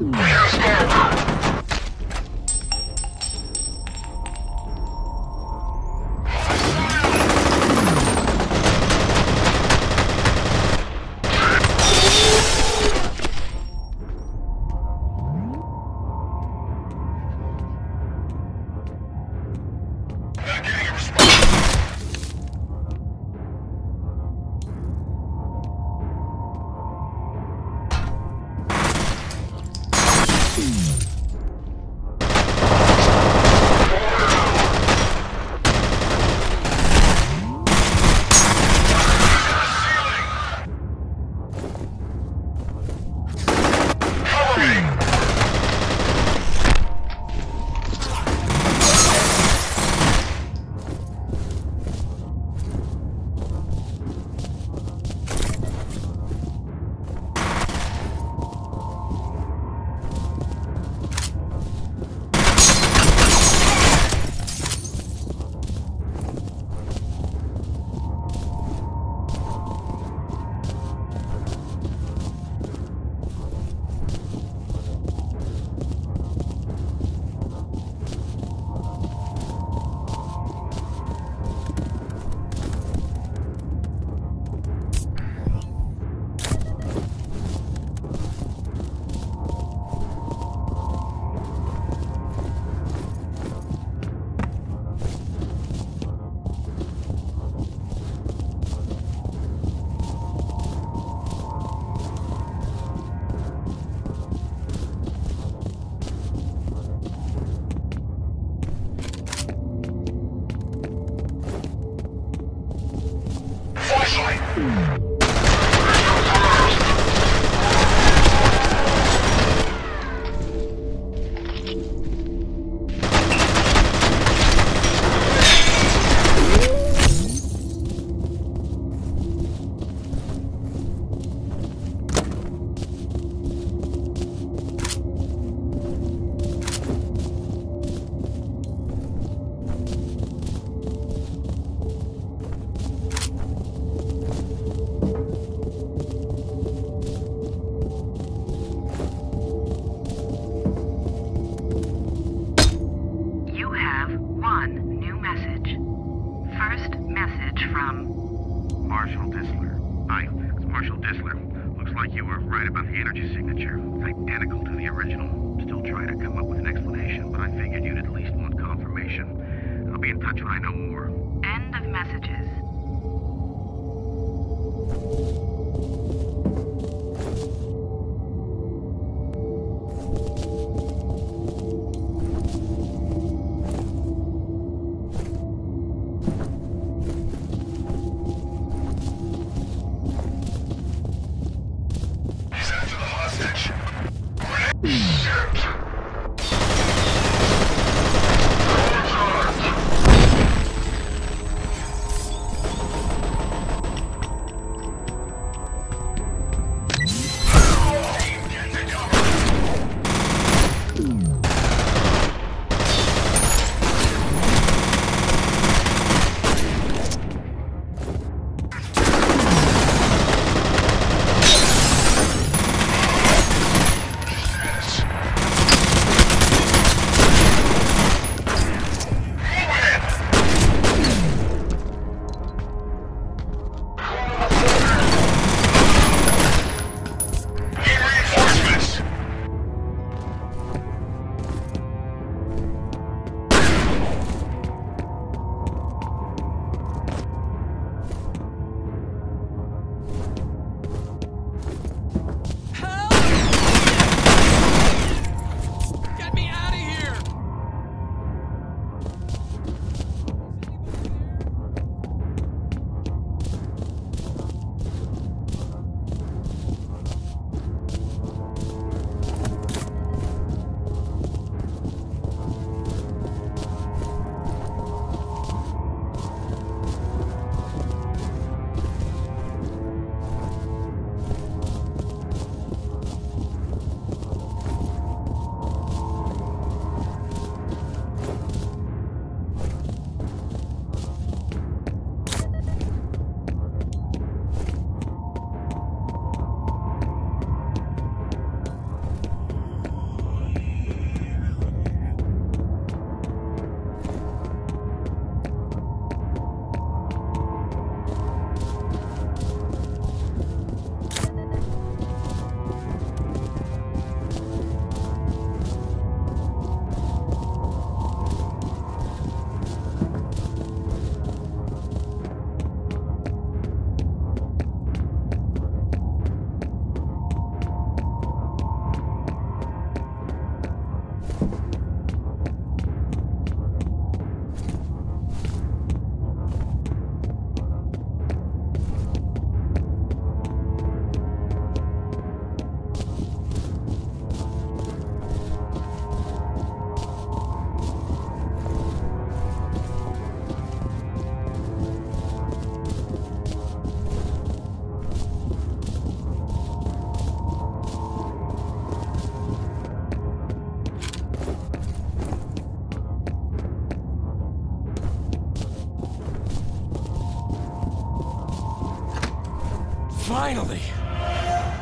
Yeah. Cover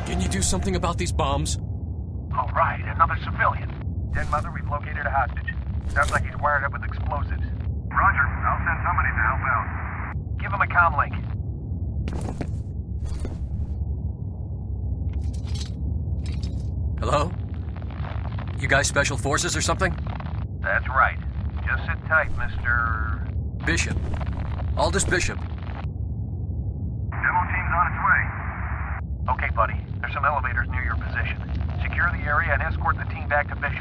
Can you do something about these bombs? All right, another civilian. Dead Mother, we've located a hostage. Sounds like he's wired up with explosives. Roger. I'll send somebody to help out. Give him a comm link. Hello? You guys special forces or something? That's right. Just sit tight, Mr. Bishop. Aldous Bishop. Demo team's on its way. Okay, buddy. There's some elevators near your position. Secure the area and escort the team back to Bishop.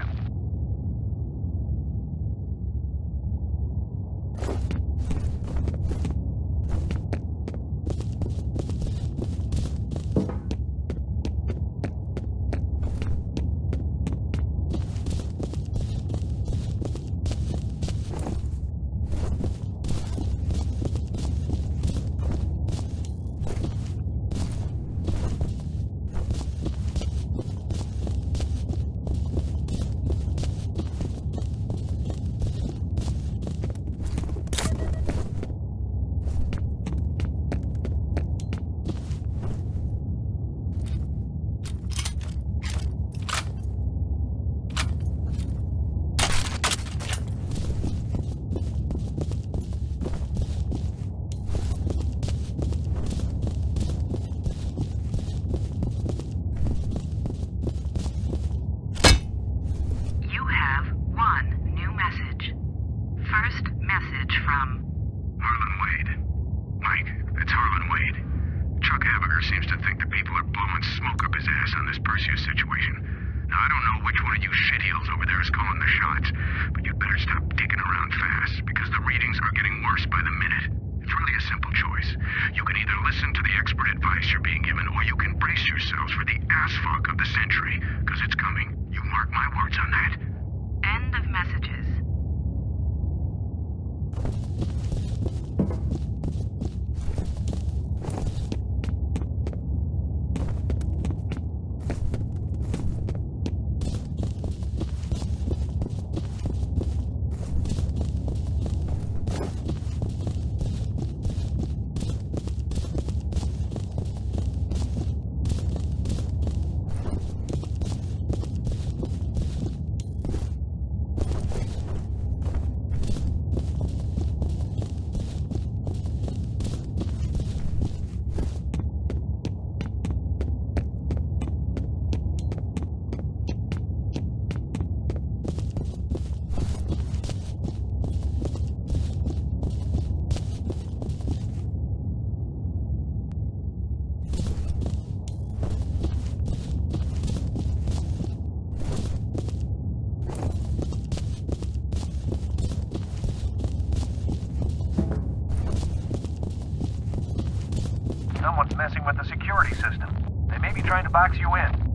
Someone's messing with the security system. They may be trying to box you in.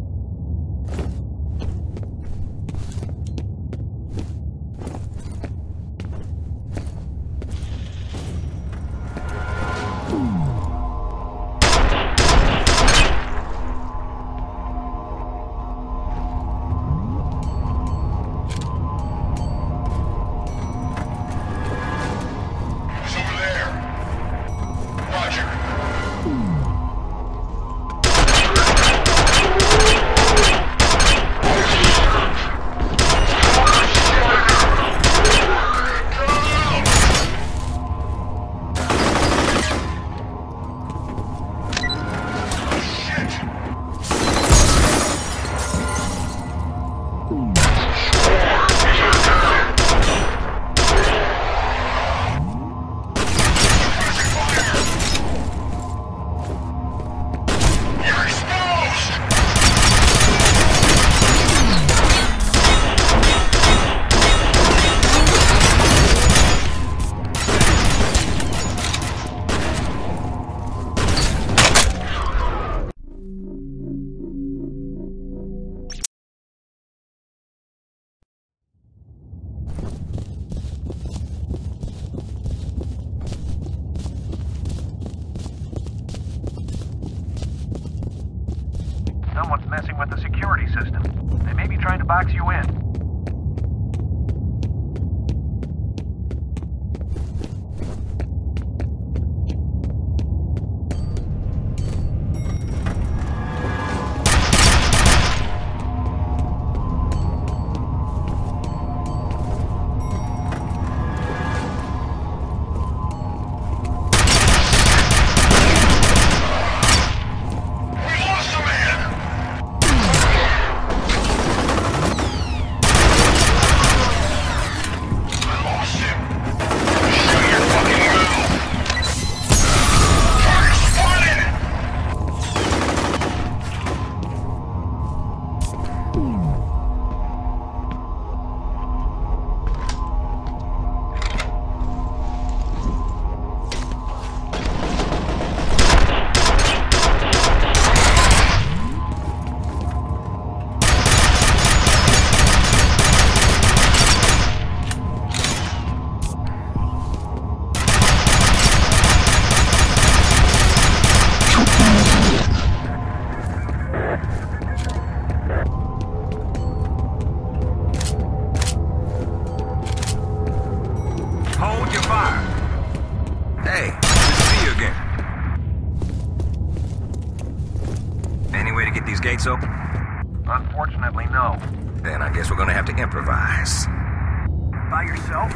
By yourself?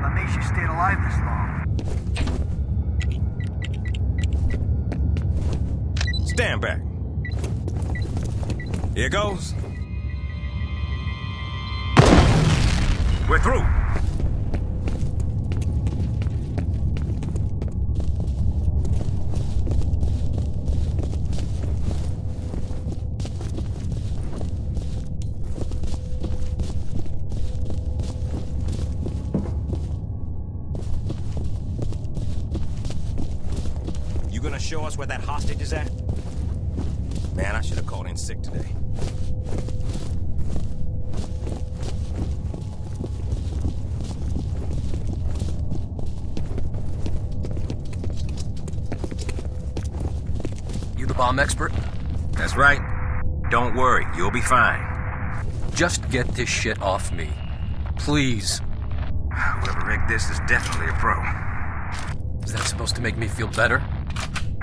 What makes you stay alive this long? Stand back. Here goes. We're through. You gonna show us where that hostage is at? Man, I should have called in sick today. You the bomb expert? That's right. Don't worry, you'll be fine. Just get this shit off me. Please. Whoever rigged this is definitely a pro. Is that supposed to make me feel better?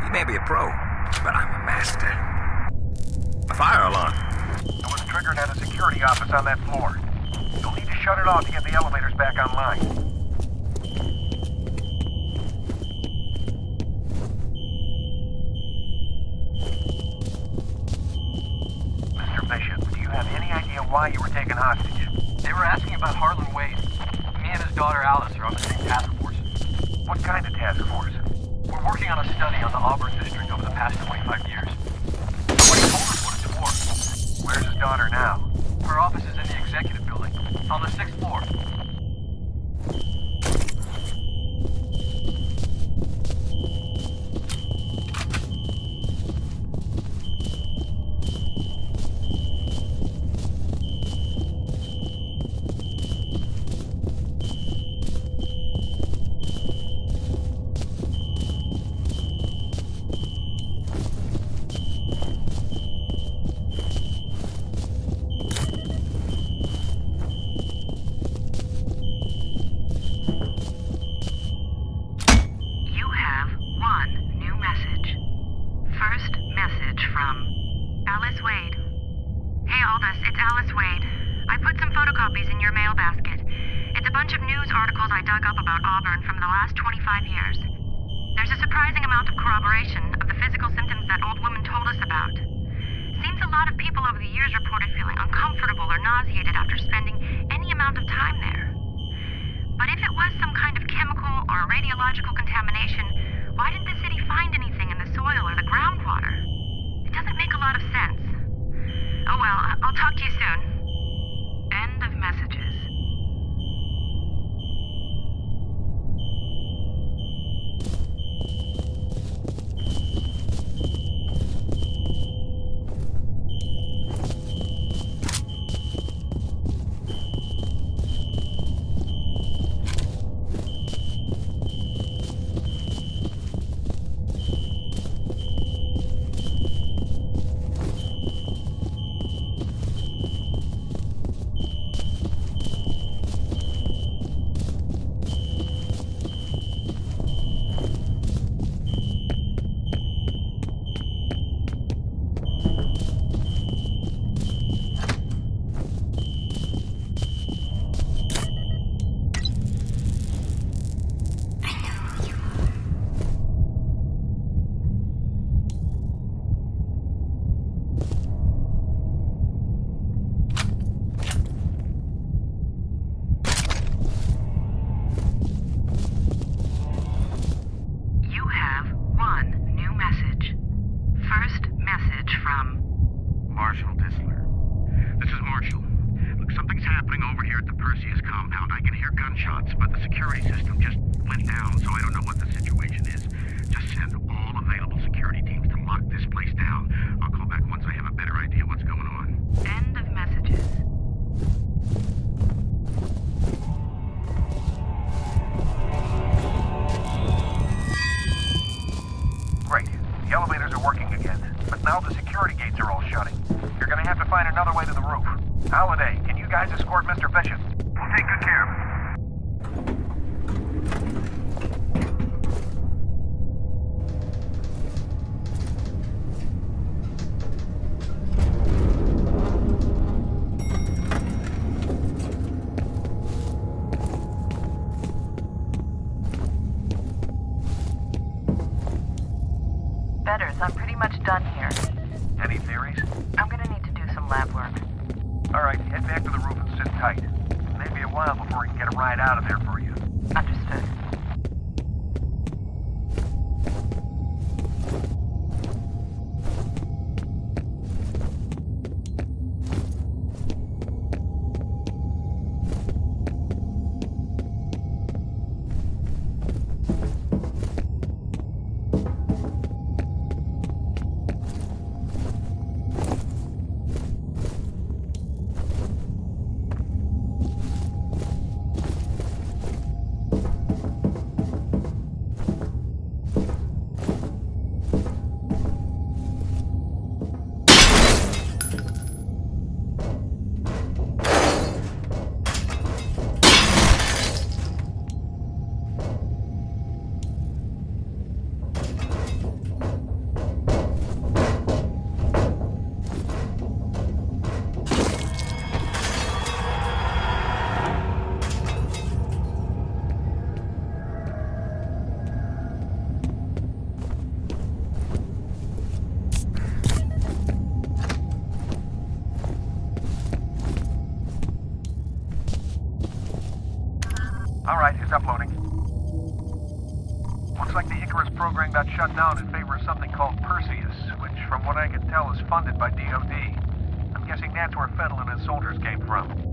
He may be a pro, but I'm a master. A fire alarm. It was triggered at a security office on that floor. You'll need to shut it off to get the elevators back online. Mr. Bishop, do you have any idea why you were taken hostage? They were asking about Harlan Wade. Me and his daughter Alice are on the same task force. What kind of task force? We're working on a study on the Auburn district over the past 25 years. Nobody told us what it's for. Where's his daughter now? Her office is in the executive building, on the sixth floor. You have one new message. First message from Alice Wade. Hey Aldous, it's Alice Wade. I put some photocopies in your mail basket. It's a bunch of news I dug up about Auburn from the last 25 years. There's a surprising amount of corroboration of the physical symptoms that old woman told us about. Seems a lot of people over the years reported feeling uncomfortable or nauseated after spending any amount of time there. But if it was some kind of chemical or radiological contamination, why didn't the city find anything in the soil or the groundwater? It doesn't make a lot of sense. Oh well, I'll talk to you soon. I'm pretty much done here. Any theories? I'm gonna need to do some lab work. All right, head back to the roof and sit tight. It may be a while before we can get a ride out of there for you. Understood. All right, it's uploading. Looks like the Icarus program got shut down in favor of something called Perseus, which, from what I can tell, is funded by DoD. I'm guessing that's where Fettel and his soldiers came from.